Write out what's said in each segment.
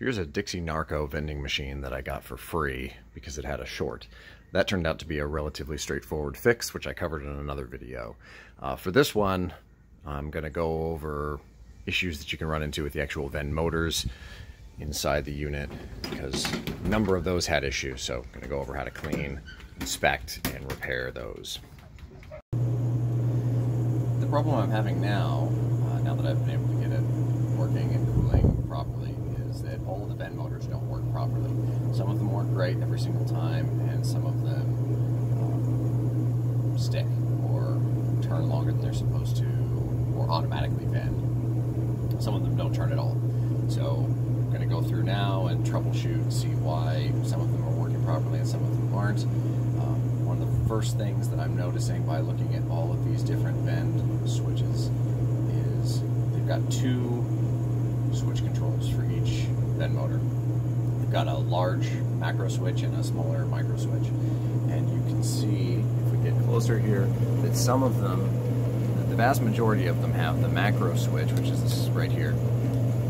Here's a Dixie Narco vending machine that I got for free because it had a short. That turned out to be a relatively straightforward fix, which I covered in another video. Uh, for this one, I'm going to go over issues that you can run into with the actual vend motors inside the unit because a number of those had issues. So I'm going to go over how to clean, inspect, and repair those. The problem I'm having now, uh, now that I've been able to get it working and cooling properly, is that all of the vend motors don't work properly. Some of them work great every single time, and some of them um, stick or turn longer than they're supposed to, or automatically bend. Some of them don't turn at all. So I'm going to go through now and troubleshoot see why some of them are working properly and some of them aren't. Um, one of the first things that I'm noticing by looking at all of these different vend switches is they've got two switch controls for each vend motor. We've got a large macro switch and a smaller micro switch. And you can see, if we get closer here, that some of them, the vast majority of them have the macro switch, which is this right here,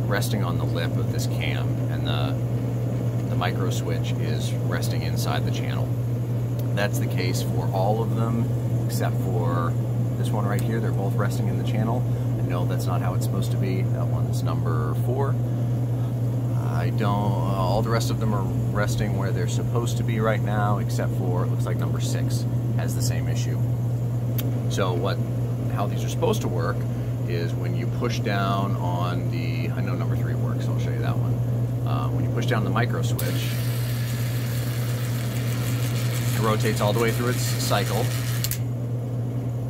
resting on the lip of this cam. And the, the micro switch is resting inside the channel. That's the case for all of them, except for this one right here. They're both resting in the channel. I know that's not how it's supposed to be. That one's number four. I don't, all the rest of them are resting where they're supposed to be right now, except for, it looks like number six has the same issue. So what, how these are supposed to work is when you push down on the, I know number three works, so I'll show you that one. Uh, when you push down the micro switch, it rotates all the way through its cycle,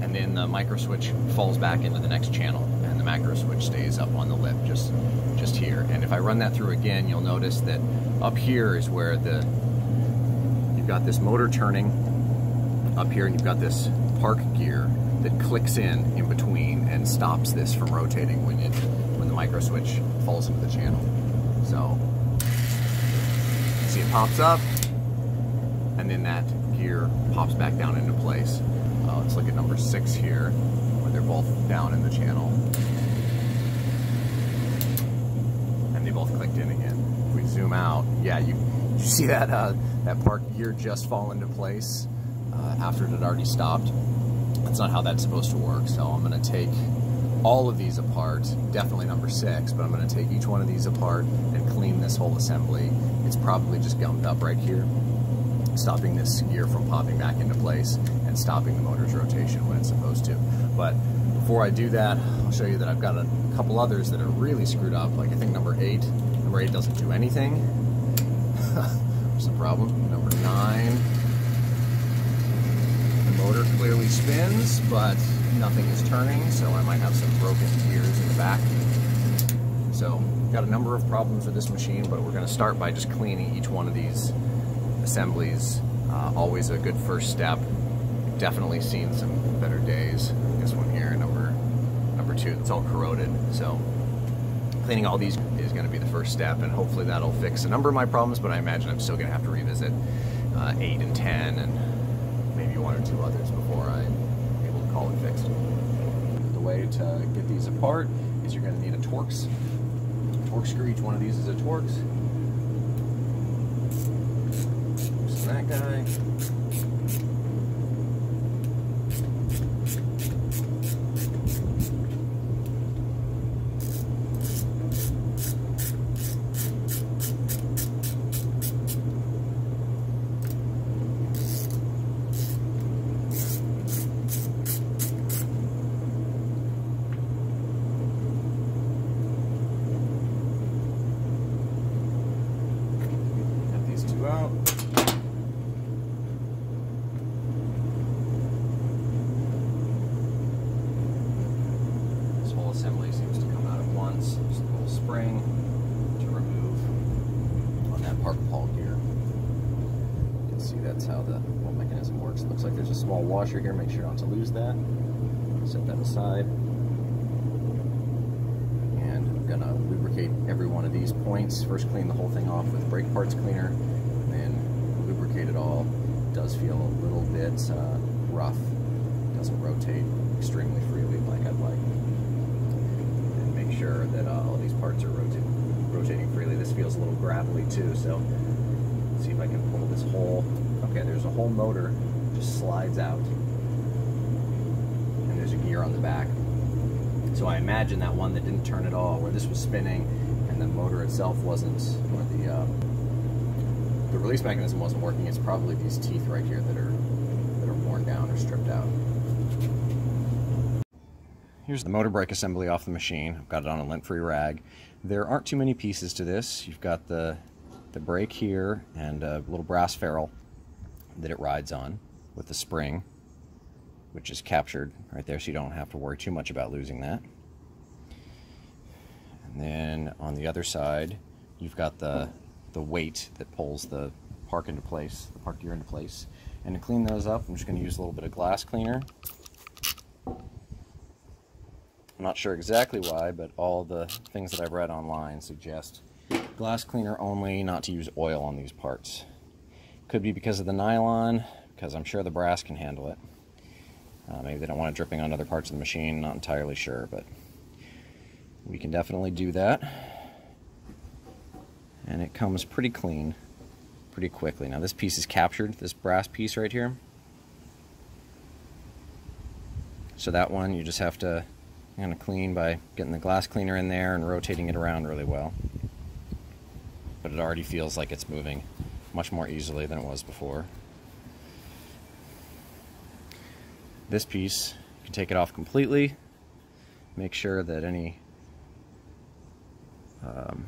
and then the micro switch falls back into the next channel, the macro switch stays up on the lip, just just here. And if I run that through again, you'll notice that up here is where the you've got this motor turning up here, and you've got this park gear that clicks in in between and stops this from rotating when it when the micro switch falls into the channel. So see it pops up, and then that gear pops back down into place. Uh, let's look at number six here, where they're both down in the channel. And they both clicked in again. If we zoom out, yeah, you, you see that uh, that park gear just fall into place uh, after it had already stopped. That's not how that's supposed to work, so I'm going to take all of these apart, definitely number six, but I'm going to take each one of these apart and clean this whole assembly. It's probably just gummed up right here stopping this gear from popping back into place and stopping the motor's rotation when it's supposed to. But before I do that, I'll show you that I've got a couple others that are really screwed up. Like I think number eight, number eight doesn't do anything. There's a problem. Number nine, the motor clearly spins, but nothing is turning, so I might have some broken gears in the back. So, got a number of problems with this machine, but we're going to start by just cleaning each one of these assemblies. Uh, always a good first step. Definitely seen some better days. This one here, number number two, it's all corroded. So cleaning all these is going to be the first step, and hopefully that'll fix a number of my problems. But I imagine I'm still going to have to revisit uh, eight and ten, and maybe one or two others before I'm able to call it fixed. The way to get these apart is you're going to need a Torx. Torx screw. Each one of these is a Torx. that guy. Get these two out. This whole assembly seems to come out at once. Just a little spring to remove on that park pawl gear. You can see that's how the whole mechanism works. It looks like there's a small washer here. Make sure not to lose that. Set that aside. And I'm gonna lubricate every one of these points. First clean the whole thing off with brake parts cleaner, and then lubricate it all. It does feel a little bit uh, rough. It doesn't rotate extremely freely like I'd like. And make sure that uh, all these parts are rotating, rotating freely. This feels a little gravelly too, so see if I can pull this whole, okay, there's a whole motor just slides out. And there's a gear on the back. So I imagine that one that didn't turn at all, where this was spinning and the motor itself wasn't, or the, uh, the release mechanism wasn't working, it's probably these teeth right here that are, that are worn down or stripped out. Here's the motor brake assembly off the machine. I've got it on a lint-free rag. There aren't too many pieces to this. You've got the, the brake here and a little brass ferrule that it rides on with the spring, which is captured right there so you don't have to worry too much about losing that. And then on the other side, you've got the, the weight that pulls the park into place, the park gear into place. And to clean those up, I'm just going to use a little bit of glass cleaner I'm not sure exactly why, but all the things that I've read online suggest glass cleaner only, not to use oil on these parts. Could be because of the nylon, because I'm sure the brass can handle it. Uh, maybe they don't want it dripping on other parts of the machine, not entirely sure, but we can definitely do that. And it comes pretty clean, pretty quickly. Now this piece is captured, this brass piece right here. So that one, you just have to kind of clean by getting the glass cleaner in there and rotating it around really well. But it already feels like it's moving much more easily than it was before. This piece, you can take it off completely, make sure that any um,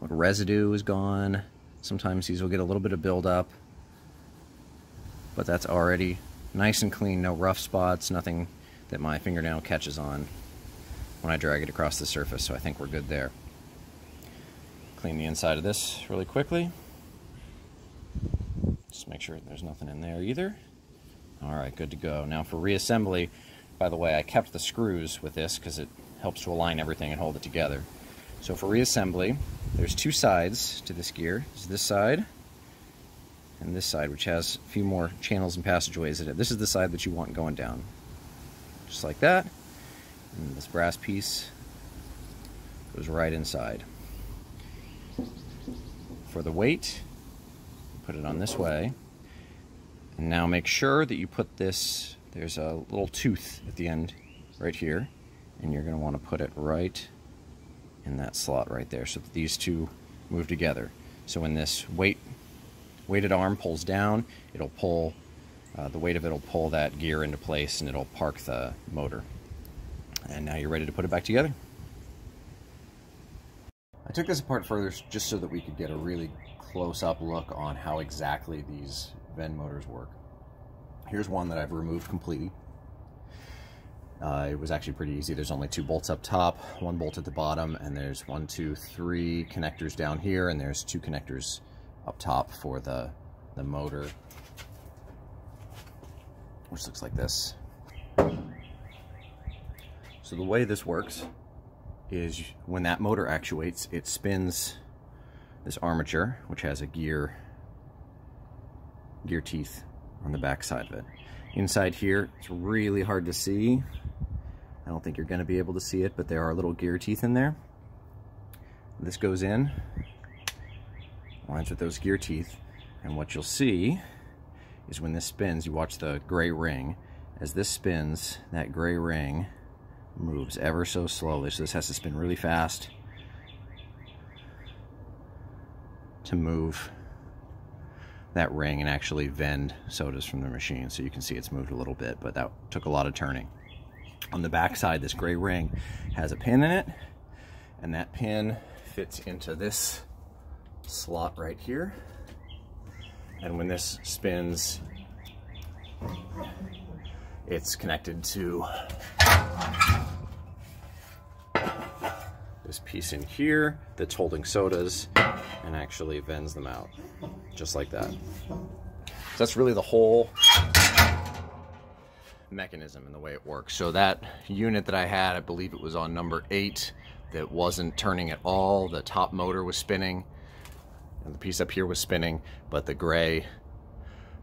residue is gone. Sometimes these will get a little bit of buildup, but that's already nice and clean, no rough spots, nothing that my fingernail catches on when I drag it across the surface, so I think we're good there. Clean the inside of this really quickly. Just make sure there's nothing in there either. All right, good to go. Now for reassembly, by the way, I kept the screws with this because it helps to align everything and hold it together. So for reassembly, there's two sides to this gear. There's this side and this side, which has a few more channels and passageways in it. This is the side that you want going down just like that. And this brass piece goes right inside. For the weight, put it on this way. Now make sure that you put this, there's a little tooth at the end right here, and you're going to want to put it right in that slot right there so that these two move together. So when this weight weighted arm pulls down, it'll pull uh, the weight of it will pull that gear into place and it'll park the motor. And now you're ready to put it back together. I took this apart further just so that we could get a really close-up look on how exactly these vend motors work. Here's one that I've removed completely. Uh, it was actually pretty easy. There's only two bolts up top, one bolt at the bottom, and there's one, two, three connectors down here, and there's two connectors up top for the, the motor which looks like this. So the way this works is when that motor actuates, it spins this armature, which has a gear, gear teeth on the back side of it. Inside here, it's really hard to see. I don't think you're gonna be able to see it, but there are little gear teeth in there. This goes in, lines with those gear teeth, and what you'll see is when this spins, you watch the gray ring. As this spins, that gray ring moves ever so slowly. So this has to spin really fast to move that ring and actually vend sodas from the machine. So you can see it's moved a little bit, but that took a lot of turning. On the back side, this gray ring has a pin in it, and that pin fits into this slot right here. And when this spins, it's connected to this piece in here that's holding sodas and actually vends them out, just like that. So that's really the whole mechanism and the way it works. So that unit that I had, I believe it was on number eight, that wasn't turning at all. The top motor was spinning and the piece up here was spinning, but the gray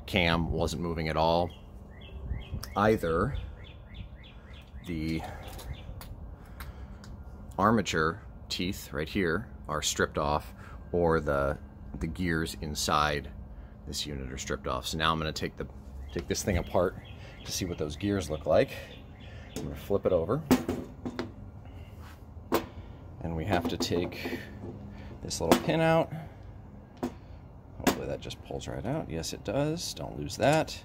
cam wasn't moving at all. Either the armature teeth right here are stripped off or the, the gears inside this unit are stripped off. So now I'm gonna take, the, take this thing apart to see what those gears look like. I'm gonna flip it over. And we have to take this little pin out. Hopefully that just pulls right out. Yes, it does. Don't lose that.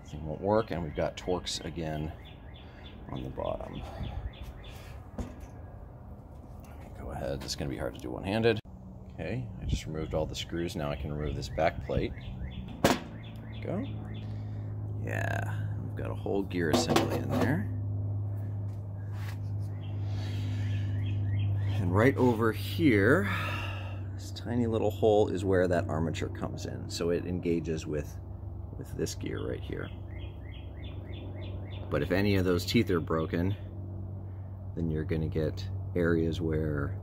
The thing won't work. And we've got Torx again on the bottom. Go ahead. It's going to be hard to do one-handed. Okay, I just removed all the screws. Now I can remove this back plate. go. Yeah, we've got a whole gear assembly in there. And right over here, this tiny little hole is where that armature comes in. So it engages with, with this gear right here. But if any of those teeth are broken, then you're going to get areas where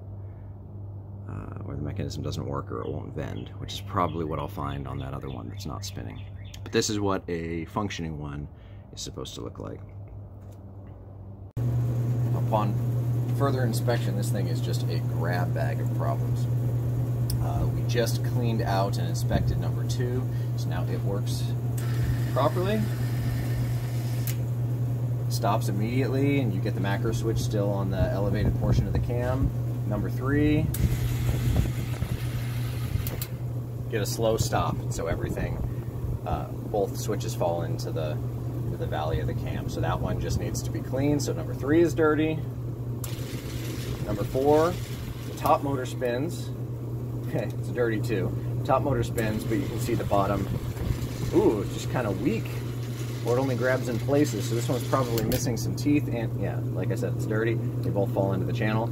uh, where the mechanism doesn't work or it won't vend, which is probably what I'll find on that other one that's not spinning. But this is what a functioning one is supposed to look like. Upon further inspection, this thing is just a grab bag of problems. Uh, we just cleaned out and inspected number two, so now it works properly. Stops immediately, and you get the macro switch still on the elevated portion of the cam. Number three, get a slow stop, so everything, uh, both switches fall into the, into the valley of the cam. So that one just needs to be clean. So number three is dirty. Number four, the top motor spins. It's dirty too. Top motor spins, but you can see the bottom. Ooh, it's just kind of weak. Or it only grabs in places, so this one's probably missing some teeth, and yeah, like I said, it's dirty. They both fall into the channel.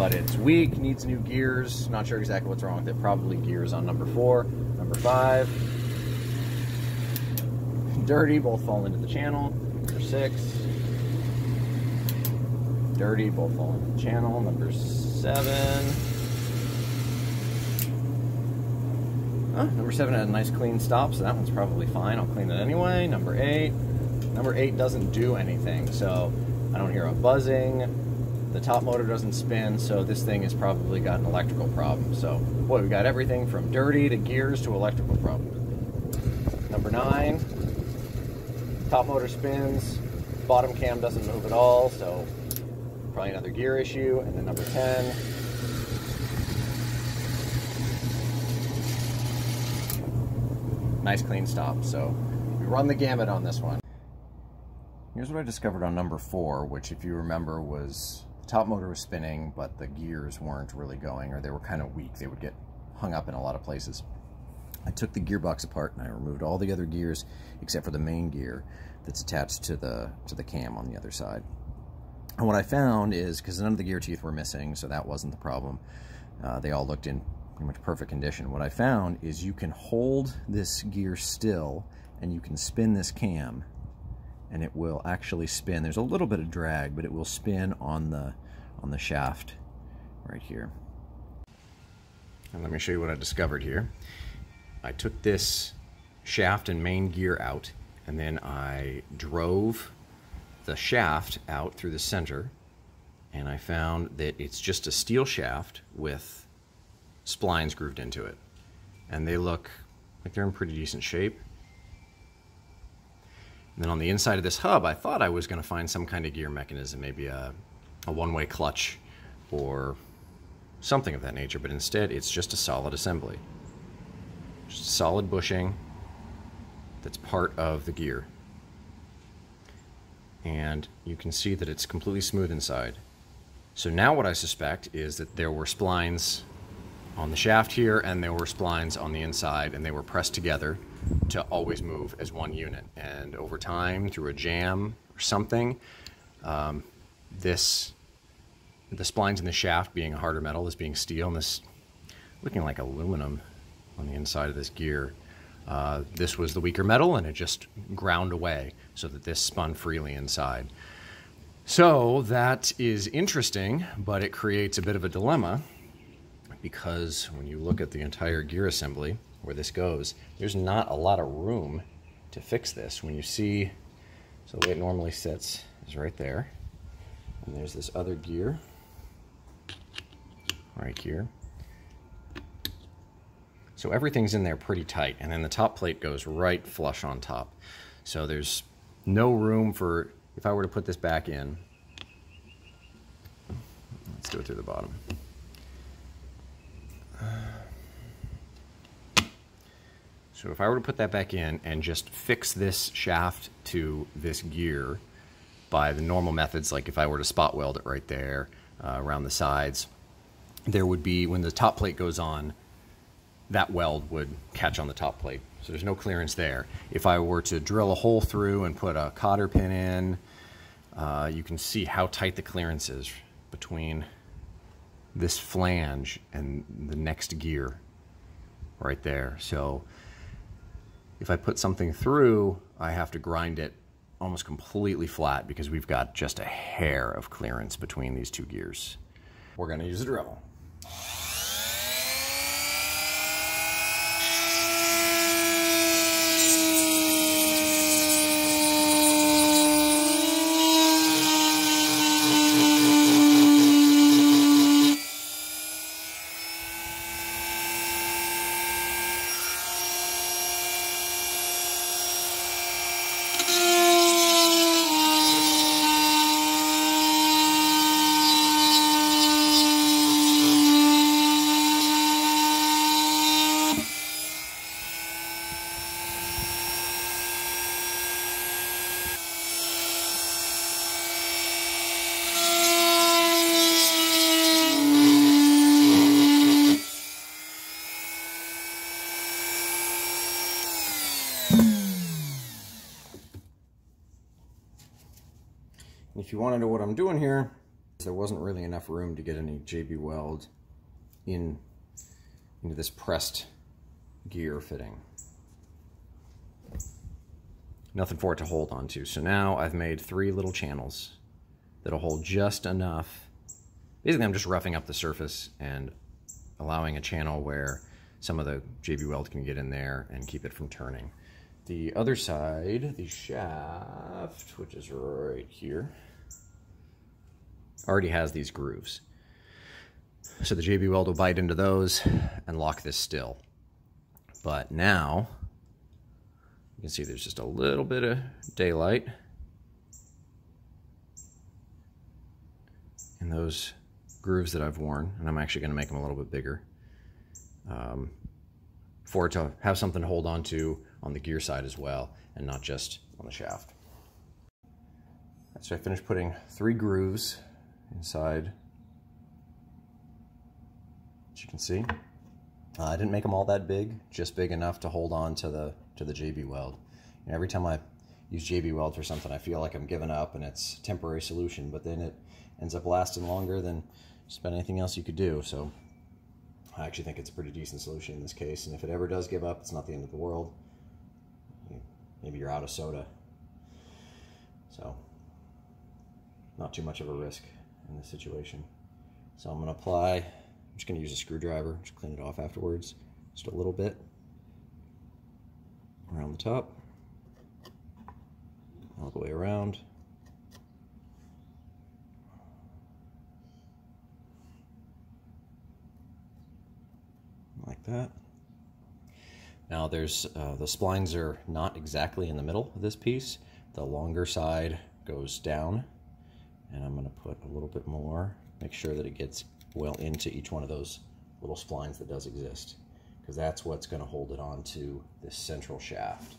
But it's weak, needs new gears. Not sure exactly what's wrong with it. Probably gears on number four. Number five, dirty, both fall into the channel. Number six, dirty, both fall into the channel. Number seven. Oh, number seven had a nice clean stop, so that one's probably fine. I'll clean it anyway. Number eight. Number eight doesn't do anything, so I don't hear a buzzing. The top motor doesn't spin, so this thing has probably got an electrical problem. So, boy, we've got everything from dirty to gears to electrical problem. Number nine. Top motor spins. Bottom cam doesn't move at all, so probably another gear issue. And then number 10, nice clean stop. So we run the gamut on this one. Here's what I discovered on number four, which if you remember was top motor was spinning, but the gears weren't really going, or they were kind of weak. They would get hung up in a lot of places. I took the gearbox apart and I removed all the other gears except for the main gear that's attached to the to the cam on the other side. And what I found is, because none of the gear teeth were missing, so that wasn't the problem, uh, they all looked in pretty much perfect condition. What I found is you can hold this gear still and you can spin this cam and it will actually spin. There's a little bit of drag, but it will spin on the, on the shaft right here. And let me show you what I discovered here. I took this shaft and main gear out and then I drove the shaft out through the center and I found that it's just a steel shaft with splines grooved into it. And they look like they're in pretty decent shape. And then on the inside of this hub, I thought I was going to find some kind of gear mechanism, maybe a, a one-way clutch or something of that nature, but instead it's just a solid assembly. Just solid bushing that's part of the gear and you can see that it's completely smooth inside. So now what I suspect is that there were splines on the shaft here and there were splines on the inside and they were pressed together to always move as one unit. And over time, through a jam or something, um, this the splines in the shaft being a harder metal, this being steel, and this looking like aluminum on the inside of this gear uh, this was the weaker metal and it just ground away so that this spun freely inside. So that is interesting, but it creates a bit of a dilemma because when you look at the entire gear assembly where this goes, there's not a lot of room to fix this. When you see, so the way it normally sits is right there. And there's this other gear right here. So everything's in there pretty tight, and then the top plate goes right flush on top. So there's no room for, if I were to put this back in, let's do it through the bottom. So if I were to put that back in and just fix this shaft to this gear by the normal methods, like if I were to spot weld it right there uh, around the sides, there would be, when the top plate goes on, that weld would catch on the top plate. So there's no clearance there. If I were to drill a hole through and put a cotter pin in, uh, you can see how tight the clearance is between this flange and the next gear right there. So if I put something through, I have to grind it almost completely flat because we've got just a hair of clearance between these two gears. We're gonna use a drill. Want to know what I'm doing here, there wasn't really enough room to get any JB Weld in into this pressed gear fitting. Nothing for it to hold onto. So now I've made three little channels that'll hold just enough. Basically, I'm just roughing up the surface and allowing a channel where some of the JB Weld can get in there and keep it from turning. The other side, the shaft, which is right here, already has these grooves. So the JB Weld will bite into those and lock this still. But now, you can see there's just a little bit of daylight. in those grooves that I've worn, and I'm actually going to make them a little bit bigger um, for it to have something to hold on to on the gear side as well, and not just on the shaft. So I finished putting three grooves inside, as you can see. Uh, I didn't make them all that big, just big enough to hold on to the to the JB Weld. And every time I use JB Weld for something, I feel like I'm giving up and it's temporary solution, but then it ends up lasting longer than just about anything else you could do. So I actually think it's a pretty decent solution in this case. And if it ever does give up, it's not the end of the world. Maybe you're out of soda. So not too much of a risk in this situation. So I'm to apply, I'm just going to use a screwdriver, just clean it off afterwards, just a little bit around the top, all the way around. Like that. Now there's, uh, the splines are not exactly in the middle of this piece. The longer side goes down and I'm going to put a little bit more, make sure that it gets well into each one of those little splines that does exist, because that's what's going to hold it on to this central shaft.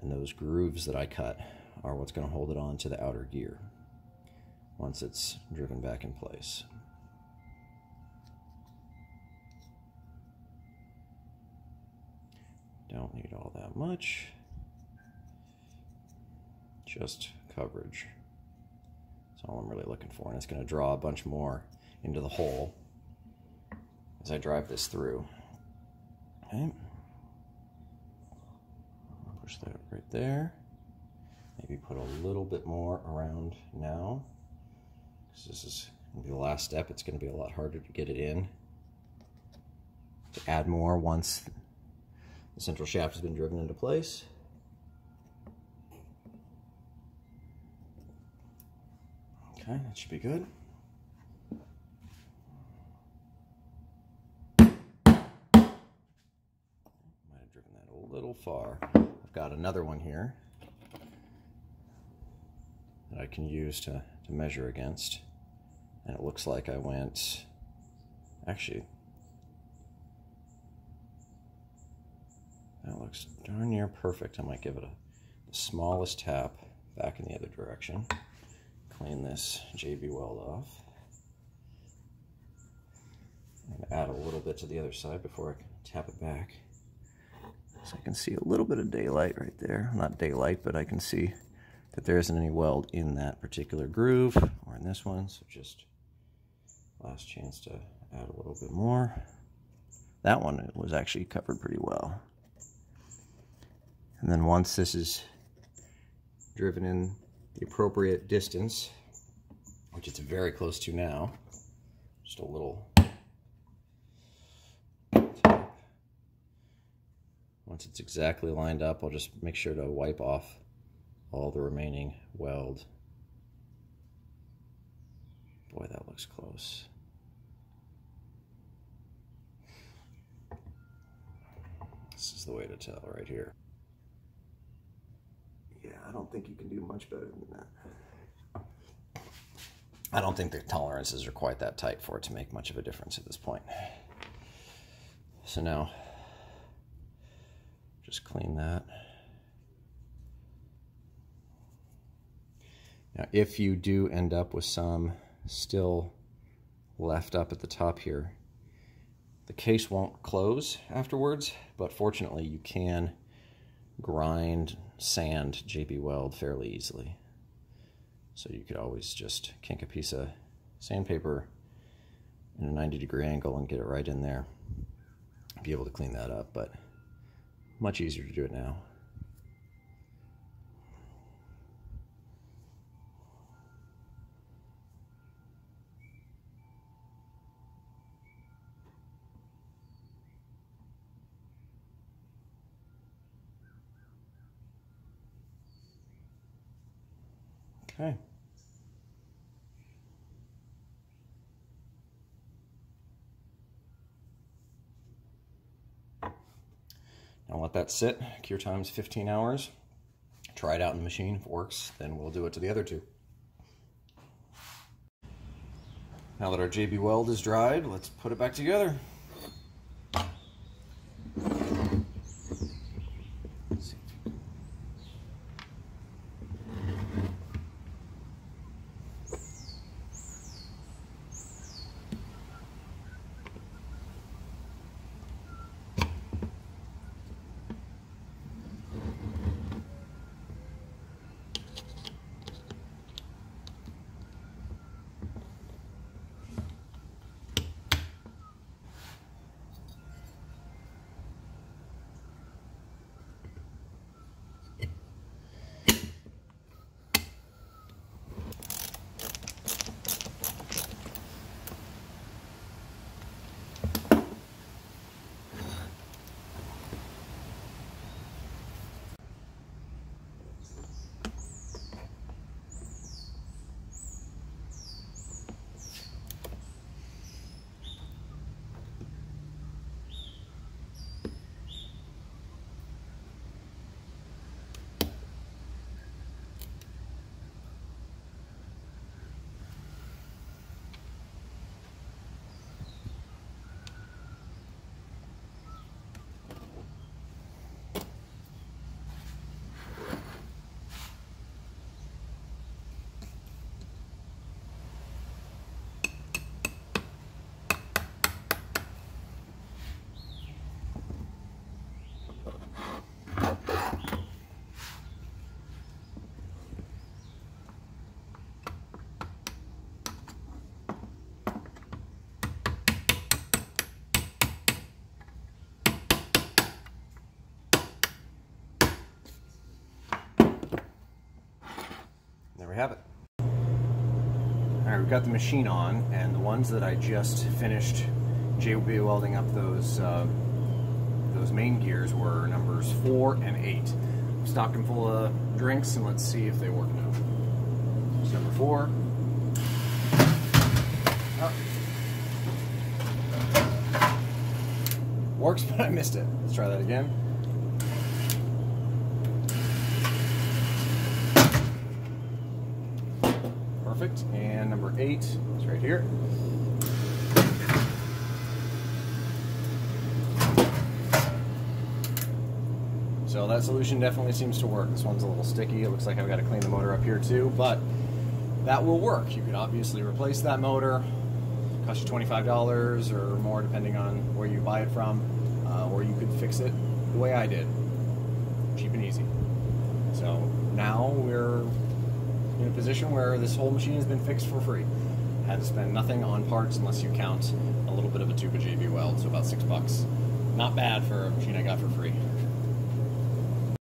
And those grooves that I cut are what's going to hold it on to the outer gear once it's driven back in place. Don't need all that much, just coverage. All I'm really looking for. And it's going to draw a bunch more into the hole as I drive this through. Okay. Push that right there. Maybe put a little bit more around now. Because this is going to be the last step. It's going to be a lot harder to get it in. To add more once the central shaft has been driven into place. Okay, that should be good. Might have driven that a little far. I've got another one here that I can use to, to measure against. And it looks like I went, actually, that looks darn near perfect. I might give it a, the smallest tap back in the other direction. Clean this JB weld off. And add a little bit to the other side before I tap it back. So I can see a little bit of daylight right there. Not daylight, but I can see that there isn't any weld in that particular groove or in this one. So just last chance to add a little bit more. That one was actually covered pretty well. And then once this is driven in the appropriate distance, which it's very close to now, just a little Once it's exactly lined up, I'll just make sure to wipe off all the remaining weld. Boy, that looks close. This is the way to tell right here. Yeah, I don't think you can do much better than that. I don't think the tolerances are quite that tight for it to make much of a difference at this point. So now, just clean that. Now, if you do end up with some still left up at the top here, the case won't close afterwards, but fortunately you can grind sand JB Weld fairly easily. So you could always just kink a piece of sandpaper in a 90 degree angle and get it right in there. Be able to clean that up, but much easier to do it now. Okay. Now let that sit. Cure time is 15 hours. Try it out in the machine. If it works, then we'll do it to the other two. Now that our JB weld is dried, let's put it back together. Got the machine on, and the ones that I just finished JB welding up those uh, those main gears were numbers four and eight. Stock them full of drinks, and let's see if they work now. So number four. Oh. Works, but I missed it. Let's try that again. And number eight is right So that solution definitely seems to work. This one's a little sticky. It looks like I've got to clean the motor up here too, but that will work. You could obviously replace that motor, cost you $25 or more depending on where you buy it from, uh, or you could fix it the way I did, cheap and easy. So now we're in a position where this whole machine has been fixed for free. Had to spend nothing on parts unless you count a little bit of a tube of JB Weld, so about six bucks. Not bad for a machine I got for free.